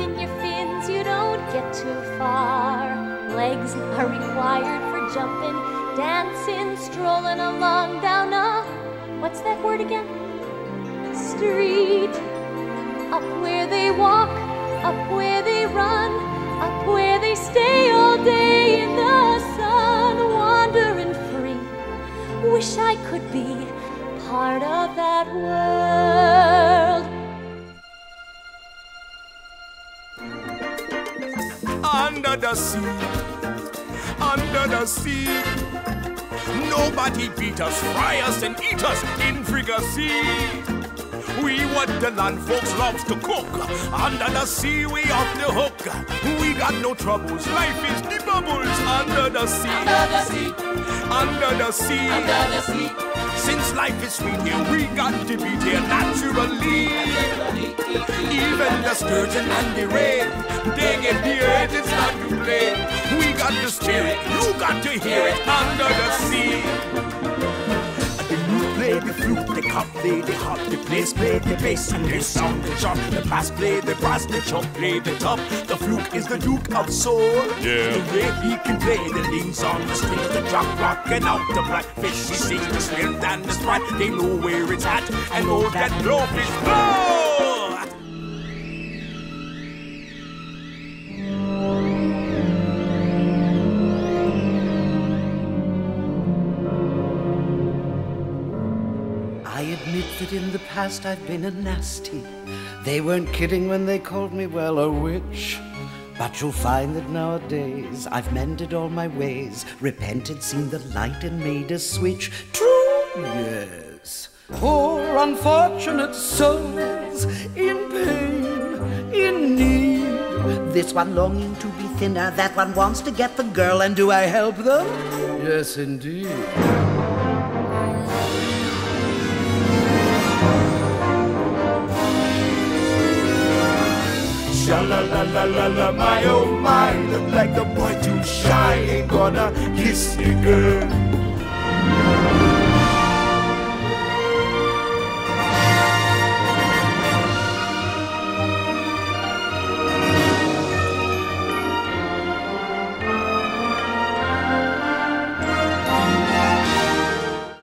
Open your fins, you don't get too far. Legs are required for jumping, dancing, strolling along down a. What's that word again? Street. Up where they walk, up where they run, up where they stay all day in the sun, wandering free. Wish I could be part of that world. Under the sea, under the sea. Nobody beat us, fry us, and eat us in fricassee. We what the land folks loves to cook. Under the sea, we off the hook. We got no troubles. Life is the bubbles under the sea. Under the sea. Under the sea. Under the sea. Since life is sweet here, we got to be here naturally. Even the sturgeon and the ray, got to steer it, you got to hear it under the sea. The flute play the flute, the cup play the harp, the bass play the bass, and the sound the chop. The bass play the brass, the chop play the top. The fluke is the duke of soul. Yeah. The way he can play the links on the strings, the drop rocking out the blackfish. He sings the shrimp and the sprat. They know where it's at, and all that blowfish blow. I admit that in the past I've been a nasty. They weren't kidding when they called me, well, a witch. But you'll find that nowadays I've mended all my ways, repented, seen the light, and made a switch. True, yes. Poor unfortunate souls in pain, in need. This one longing to be thinner, that one wants to get the girl, and do I help them? Yes, indeed. La la la la my oh my, look like the boy too shy, ain't gonna kiss the girl.